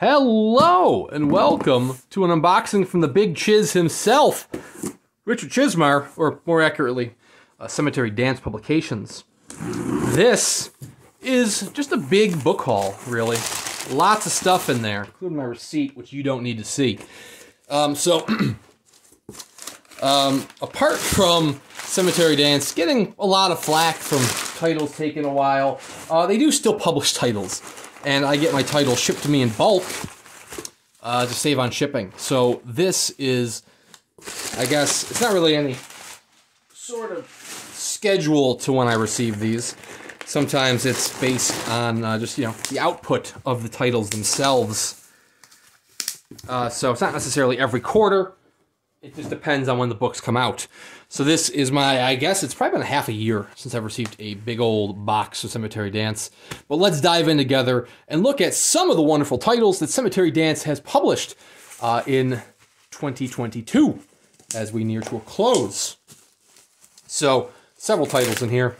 Hello and welcome to an unboxing from the Big Chiz himself, Richard Chizmar, or more accurately, uh, Cemetery Dance Publications. This is just a big book haul, really. Lots of stuff in there, including my receipt, which you don't need to see. Um, so, um, apart from Cemetery Dance getting a lot of flack from titles taking a while, uh, they do still publish titles and I get my title shipped to me in bulk uh, to save on shipping. So this is, I guess, it's not really any sort of schedule to when I receive these. Sometimes it's based on uh, just, you know, the output of the titles themselves. Uh, so it's not necessarily every quarter. It just depends on when the books come out. So this is my, I guess it's probably been a half a year since I've received a big old box of Cemetery Dance. But let's dive in together and look at some of the wonderful titles that Cemetery Dance has published uh, in 2022 as we near to a close. So several titles in here,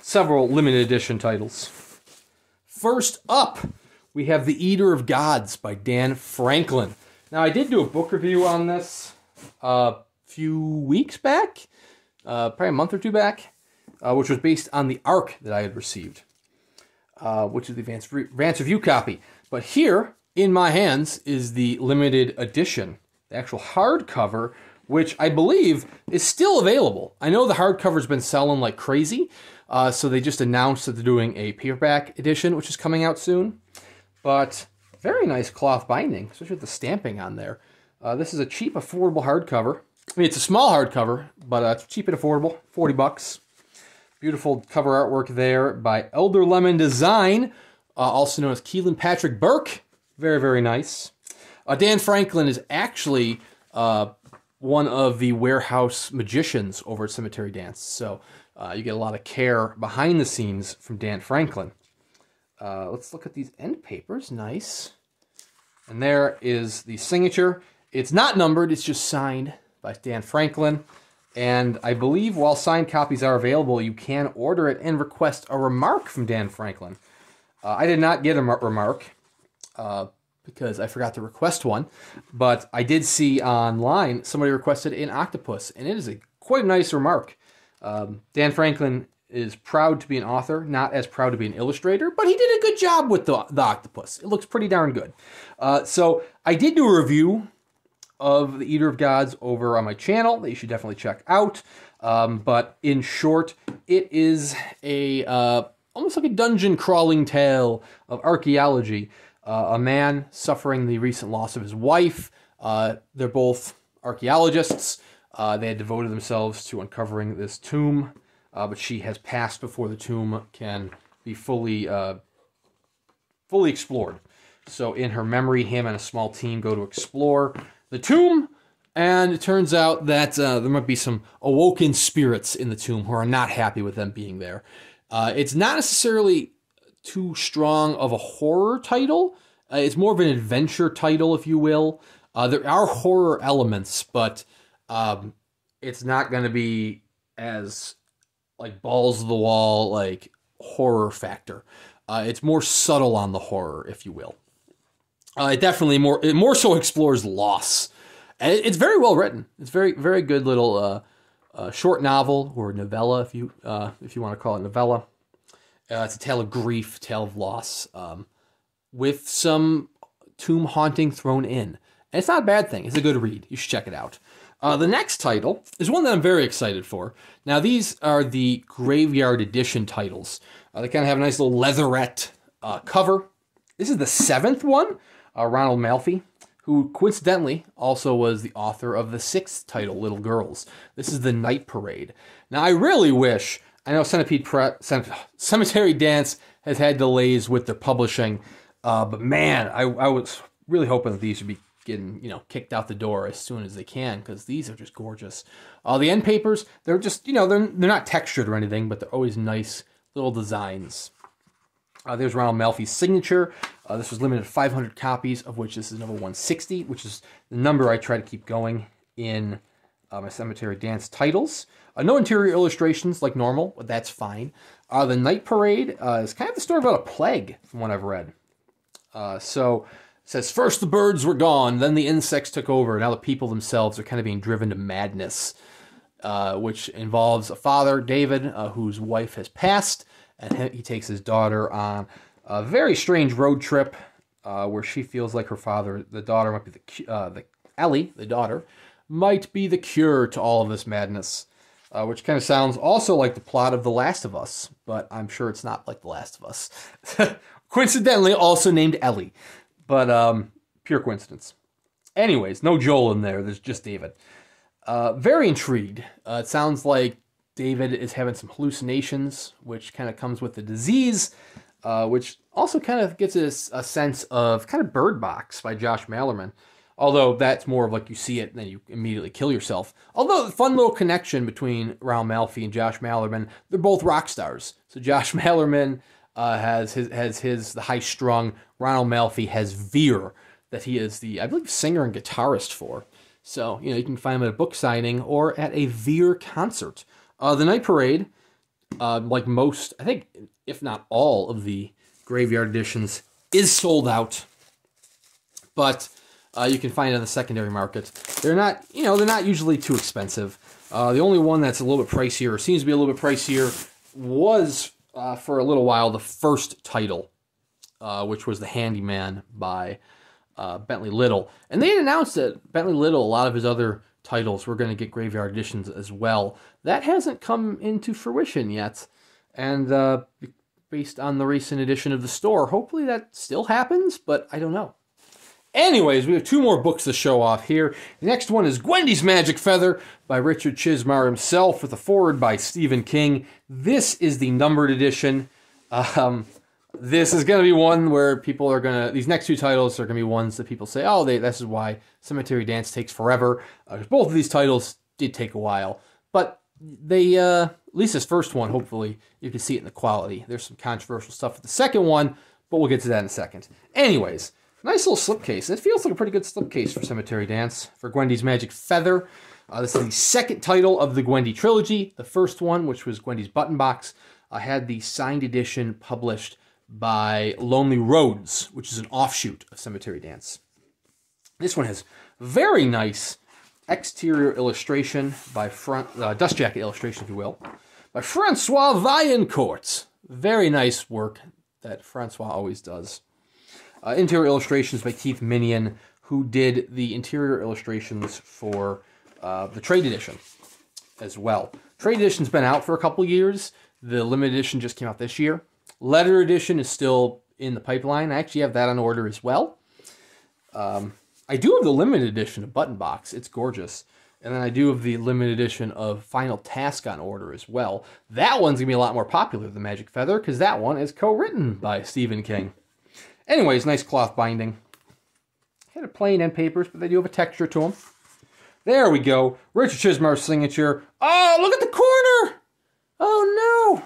several limited edition titles. First up, we have The Eater of Gods by Dan Franklin. Now I did do a book review on this a few weeks back, uh, probably a month or two back, uh, which was based on the ARC that I had received, uh, which is the advanced, re- advanced review copy. But here in my hands is the limited edition, the actual hardcover, which I believe is still available. I know the hardcover's been selling like crazy, uh, so they just announced that they're doing a paperback edition, which is coming out soon. But very nice cloth binding, especially with the stamping on there. Uh, this is a cheap, affordable hardcover. I mean, it's a small hardcover, but uh, it's cheap and affordable, 40 bucks. Beautiful cover artwork there by Elderlemon Design, uh, also known as Keelan Patrick Burke. Very, very nice. Uh, Dan Franklin is actually uh, one of the warehouse magicians over at Cemetery Dance. So uh, you get a lot of care behind the scenes from Dan Franklin. let's look at these end papers. Nice. And there is the signature. It's not numbered, it's just signed by Dan Franklin. And I believe while signed copies are available, you can order it and request a remark from Dan Franklin. Uh, I did not get a remark uh, because I forgot to request one, but I did see online somebody requested an octopus, and it is a quite a nice remark. Um, Dan Franklin is proud to be an author, not as proud to be an illustrator, but he did a good job with the, the octopus. It looks pretty darn good. Uh, so I did do a review of the Eater of Gods over on my channel that you should definitely check out. Um, but in short, it is a uh, almost like a dungeon crawling tale of archaeology. Uh, a man suffering the recent loss of his wife. Uh, they're both archaeologists. Uh, they had devoted themselves to uncovering this tomb, uh, but she has passed before the tomb can be fully uh, fully explored. So, in her memory, him and a small team go to explore the tomb, and it turns out that uh, there might be some awoken spirits in the tomb who are not happy with them being there. Uh, it's not necessarily too strong of a horror title. Uh, it's more of an adventure title, if you will. Uh, there are horror elements, but um, it's not going to be as like balls of the wall, like horror factor. Uh, it's more subtle on the horror, if you will. Uh, it definitely more it more so explores loss, and it, it's very well written. It's very very good little uh, uh, short novel or novella, if you uh, if you want to call it novella. Uh, it's a tale of grief, tale of loss, um, with some tomb haunting thrown in. And it's not a bad thing. It's a good read. You should check it out. Uh, the next title is one that I'm very excited for. Now, these are the Graveyard Edition titles. they kind of have a nice little leatherette cover. This is the seventh one uh, Ronald Malfi, who coincidentally also was the author of the sixth title, Little Girls. This is the Night Parade. Now, I really wish, I know Centipede Pre- Cemetery Dance has had delays with their publishing, uh, but man, I, I was really hoping that these would be getting you know kicked out the door as soon as they can because these are just gorgeous. Uh, the end papers, they're just you know they're they're not textured or anything, but they're always nice little designs. Uh, there's Ronald Malfi's signature. Uh, this was limited to 500 copies, of which this is number 160, which is the number I try to keep going in uh, my Cemetery Dance titles. Uh, no interior illustrations like normal, but that's fine. Uh, the Night Parade uh, is kind of the story about a plague, from what I've read. so it says first the birds were gone, then the insects took over. Now the people themselves are kind of being driven to madness, which involves a father, David, whose wife has passed, and he takes his daughter on a very strange road trip uh, where she feels like her father, the daughter, might be the uh, the Ellie, the daughter, might be the cure to all of this madness. Uh, which kind of sounds also like the plot of The Last of Us, but I'm sure it's not like The Last of Us. Coincidentally, also named Ellie, but um, pure coincidence. Anyways, no Joel in there. There's just David. Uh, very intrigued. Uh, it sounds like David is having some hallucinations, which kind of comes with the disease, uh, which also kind of gets us a sense of kind of Bird Box by Josh Malerman. Although that's more of like you see it and then you immediately kill yourself. Although fun little connection between Ralph Malfi and Josh Malerman, they're both rock stars. So Josh Malerman uh, has his has his the high strung. Ronald Malfi has Veer that he is the I believe singer and guitarist for. So you know you can find him at a book signing or at a Veer concert. Uh, the Night Parade, uh, like most, I think, if not all of the Graveyard editions, is sold out. But uh, you can find it on the secondary market. They're not, you know, they're not usually too expensive. Uh, the only one that's a little bit pricier, or seems to be a little bit pricier, was uh, for a little while the first title, uh, which was The Handyman by uh, Bentley Little. And they had announced that Bentley Little, a lot of his other titles, We're going to get graveyard editions as well. That hasn't come into fruition yet. And uh, based on the recent edition of the store, hopefully that still happens, but I don't know. Anyways, we have two more books to show off here. The next one is Gwendy's Magic Feather by Richard Chizmar himself with a forward by Stephen King. This is the numbered edition. Um, this is going to be one where people are going to, these next two titles are going to be ones that people say, oh, they, this is why Cemetery Dance takes forever. Uh, both of these titles did take a while, but they, uh, at least this first one, hopefully, you can see it in the quality. There's some controversial stuff with the second one, but we'll get to that in a second. Anyways, Nice little slipcase. It feels like a pretty good slipcase for Cemetery Dance. For Gwendy's Magic Feather. Uh, this is the second title of the Gwendy trilogy. The first one, which was Gwendy's Button Box, uh, had the signed edition published by Lonely Roads, which is an offshoot of Cemetery Dance. This one has very nice exterior illustration by front uh, dust jacket illustration, if you will, by Francois Vaillancourt. Very nice work that Francois always does. Uh, interior illustrations by Keith Minnion, who did the interior illustrations for uh, the trade edition as well. Trade edition's been out for a couple years. The limited edition just came out this year. Letter edition is still in the pipeline. I actually have that on order as well. Um, I do have the limited edition of Button Box. It's gorgeous. And then I do have the limited edition of Final Task on order as well. That one's going to be a lot more popular than Magic Feather because that one is co written by Stephen King. Anyways, nice cloth binding. Had a plain end papers, but they do have a texture to them. There we go. Richard Chizmar's signature. Oh, look at the corner! Oh no!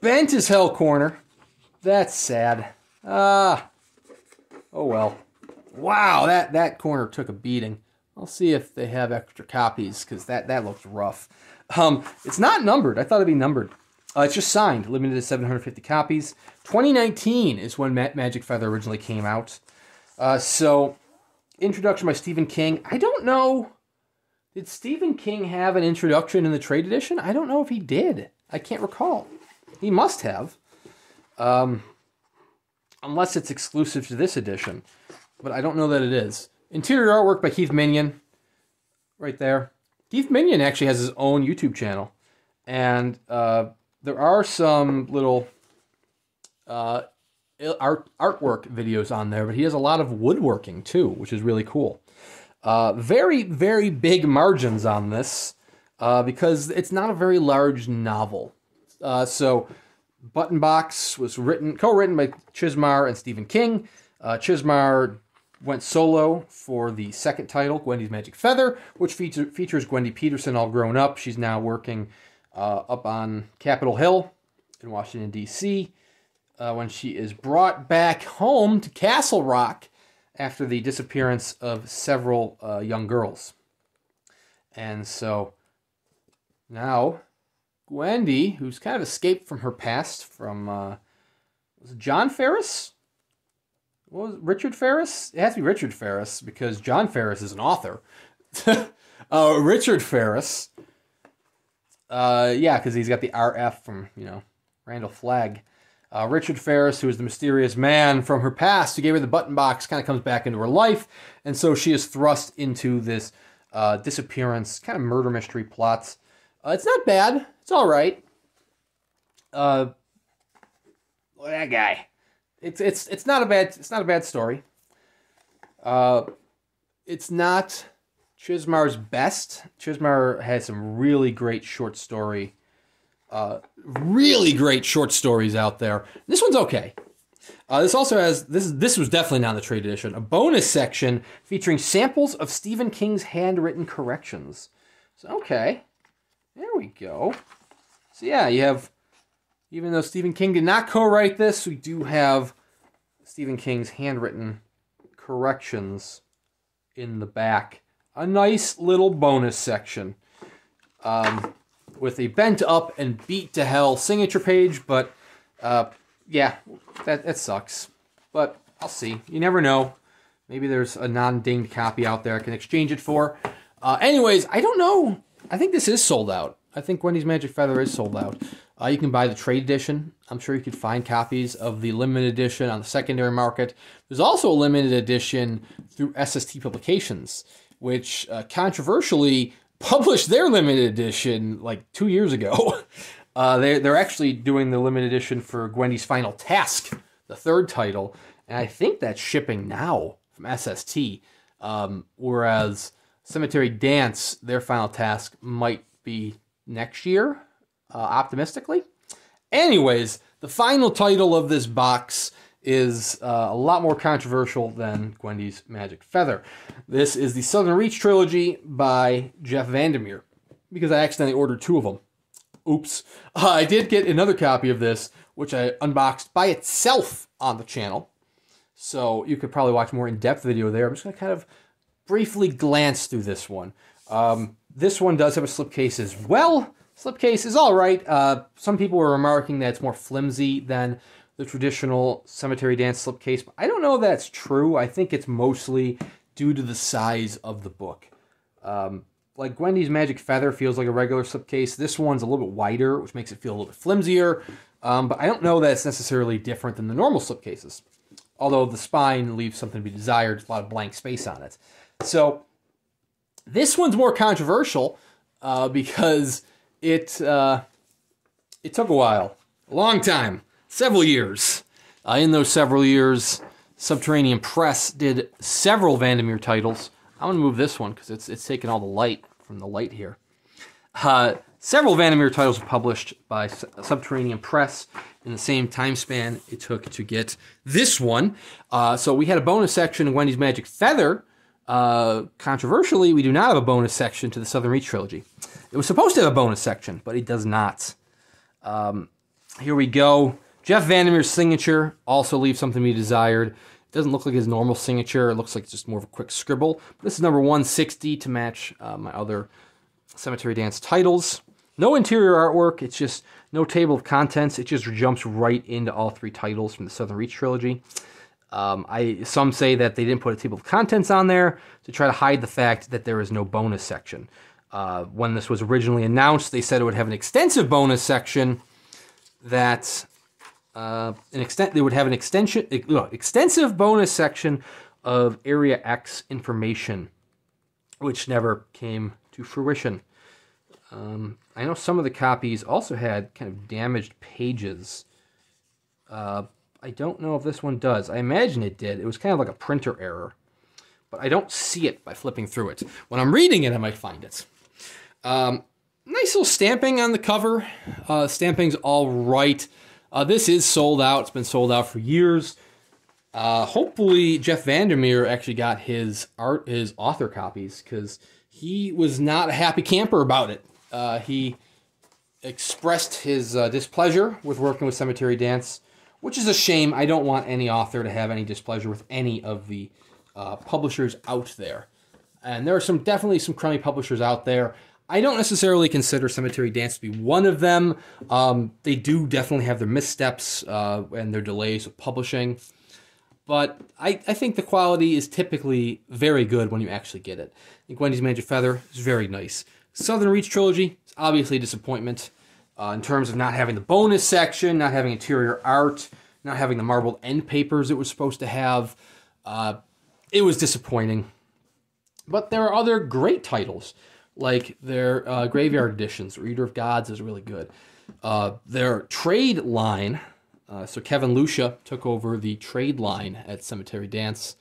Bent as hell corner. That's sad. Ah. Oh well. Wow, that, that corner took a beating. I'll see if they have extra copies, because that, that looks rough. Um, it's not numbered. I thought it'd be numbered. Uh, it's just signed, limited to 750 copies. 2019 is when Ma- Magic Feather originally came out. Uh, so, introduction by Stephen King. I don't know. Did Stephen King have an introduction in the trade edition? I don't know if he did. I can't recall. He must have. Um, unless it's exclusive to this edition. But I don't know that it is. Interior artwork by Keith Minnion. Right there. Keith Minnion actually has his own YouTube channel. And uh, there are some little uh, art artwork videos on there, but he has a lot of woodworking too, which is really cool. Uh, very very big margins on this uh, because it's not a very large novel. Uh, so, Button Box was written co-written by Chizmar and Stephen King. Uh, Chizmar went solo for the second title, Gwendy's Magic Feather, which feature, features Gwendy Peterson all grown up. She's now working uh, up on Capitol Hill in Washington, D.C., uh, when she is brought back home to Castle Rock after the disappearance of several uh, young girls. And so now, Gwendy, who's kind of escaped from her past from uh, was John Ferris? what was it, Richard Ferris? It has to be Richard Ferris because John Ferris is an author. uh, Richard Ferris. Uh, yeah, because he's got the RF from you know Randall Flagg. Uh, Richard Ferris, who is the mysterious man from her past who gave her the button box, kind of comes back into her life, and so she is thrust into this uh, disappearance, kind of murder mystery plots. Uh, it's not bad. It's all right. Uh, that guy. It's it's it's not a bad it's not a bad story. Uh, it's not Chizmar's best. Chizmar has some really great short story, uh, really great short stories out there. This one's okay. Uh, this also has this. This was definitely not the trade edition. A bonus section featuring samples of Stephen King's handwritten corrections. So okay, there we go. So yeah, you have. Even though Stephen King did not co-write this, we do have Stephen King's handwritten corrections in the back. A nice little bonus section um, with a bent up and beat to hell signature page, but uh, yeah, that, that sucks. But I'll see. You never know. Maybe there's a non-dinged copy out there I can exchange it for. Uh, anyways, I don't know. I think this is sold out. I think Gwendy's Magic Feather is sold out. Uh, you can buy the trade edition. I'm sure you could find copies of the limited edition on the secondary market. There's also a limited edition through SST Publications, which uh, controversially published their limited edition like two years ago. Uh, they're, they're actually doing the limited edition for Gwendy's Final Task, the third title, and I think that's shipping now from SST. Um, whereas Cemetery Dance, their final task might be next year, uh, optimistically. Anyways, the final title of this box is uh, a lot more controversial than Gwendy's Magic Feather. This is the Southern Reach trilogy by Jeff VanderMeer because I accidentally ordered two of them. Oops. Uh, I did get another copy of this, which I unboxed by itself on the channel. So you could probably watch more in-depth video there. I'm just going to kind of briefly glance through this one. Um, this one does have a slipcase as well. Slipcase is all right. Uh, some people were remarking that it's more flimsy than the traditional Cemetery Dance slipcase. But I don't know if that's true. I think it's mostly due to the size of the book. Um, like Gwendy's Magic Feather feels like a regular slipcase. This one's a little bit wider, which makes it feel a little bit flimsier. Um, but I don't know that it's necessarily different than the normal slipcases. Although the spine leaves something to be desired, a lot of blank space on it. So this one's more controversial uh, because it uh, it took a while, a long time, several years. Uh, in those several years, Subterranean Press did several VanderMeer titles. I'm gonna move this one because it's it's taking all the light from the light here. Uh, several VanderMeer titles were published by S- Subterranean Press in the same time span it took to get this one. Uh, so we had a bonus section of Gwendy's Magic Feather. Uh, controversially, we do not have a bonus section to the Southern Reach trilogy. It was supposed to have a bonus section, but it does not. Um, here we go. Jeff VanderMeer's signature also leaves something to be desired. It doesn't look like his normal signature. It looks like just more of a quick scribble. This is number 160 to match uh, my other Cemetery Dance titles. No interior artwork. It's just no table of contents. It just jumps right into all three titles from the Southern Reach trilogy. Um, I some say that they didn't put a table of contents on there to try to hide the fact that there is no bonus section. Uh, when this was originally announced, they said it would have an extensive bonus section that uh, an extent they would have an extension uh, extensive bonus section of Area X information, which never came to fruition. Um, I know some of the copies also had kind of damaged pages. Uh, I don't know if this one does. I imagine it did. It was kind of like a printer error, but I don't see it by flipping through it. When I'm reading it, I might find it. Um, nice little stamping on the cover. Uh, stamping's all right. Uh, this is sold out. It's been sold out for years. Uh, hopefully, Jeff VanderMeer actually got his art, his author copies, because he was not a happy camper about it. Uh, he expressed his uh, displeasure with working with Cemetery Dance, which is a shame. I don't want any author to have any displeasure with any of the uh, publishers out there. And there are some definitely some crummy publishers out there. I don't necessarily consider Cemetery Dance to be one of them. Um, they do definitely have their missteps uh, and their delays of publishing. but I, I think the quality is typically very good when you actually get it. I think Gwendy's Magic Feather is very nice. Southern Reach Trilogy is obviously a disappointment uh, in terms of not having the bonus section, not having interior art, not having the marbled end papers it was supposed to have. Uh, it was disappointing. But there are other great titles, like their uh, Graveyard Editions. Eater of Gods is really good. Uh, their trade line, uh, so Kevin Lucia took over the trade line at Cemetery Dance,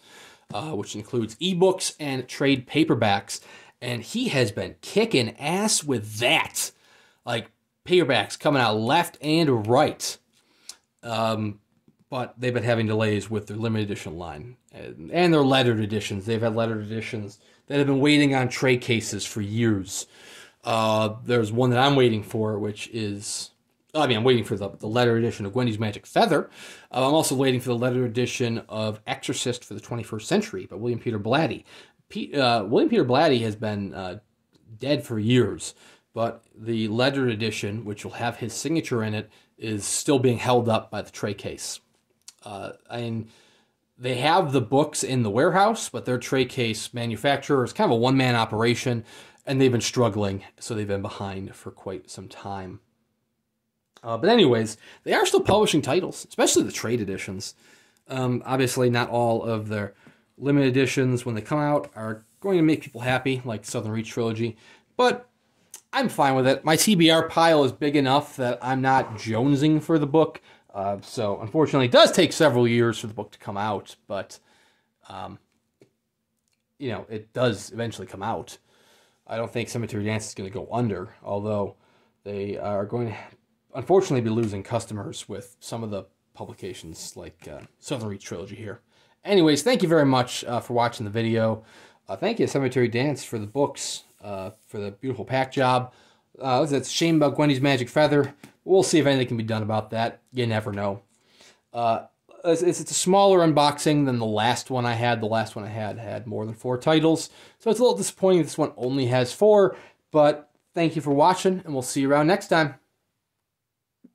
uh, which includes ebooks and trade paperbacks. And he has been kicking ass with that. Like paperbacks coming out left and right. Um, but they've been having delays with their limited edition line and, and their lettered editions. They've had lettered editions that have been waiting on tray cases for years. Uh, there's one that I'm waiting for, which is I mean, I'm waiting for the, the letter edition of Gwendy's Magic Feather. Uh, I'm also waiting for the letter edition of Exorcist for the 21st Century by William Peter Blatty. P, uh, William Peter Blatty has been uh, dead for years, but the letter edition, which will have his signature in it, is still being held up by the tray case. Uh, and they have the books in the warehouse, but their tray case manufacturer is kind of a one man operation, and they've been struggling, so they've been behind for quite some time. Uh, but anyways, they are still publishing titles, especially the trade editions. Um, obviously, not all of their limited editions when they come out are going to make people happy, like Southern Reach Trilogy. But I'm fine with it. My TBR pile is big enough that I'm not jonesing for the book. Uh, so unfortunately, it does take several years for the book to come out, but um, you know it does eventually come out. I don't think Cemetery Dance is going to go under, although they are going to unfortunately be losing customers with some of the publications like uh, Southern Reach Trilogy here. Anyways, thank you very much uh, for watching the video. Uh, thank you, Cemetery Dance, for the books, uh, for the beautiful pack job. Uh, it's a shame about Gwendy's Magic Feather. We'll see if anything can be done about that. You never know. Uh, it's, it's a smaller unboxing than the last one I had. The last one I had had more than four titles. So it's a little disappointing this one only has four. But thank you for watching, and we'll see you around next time.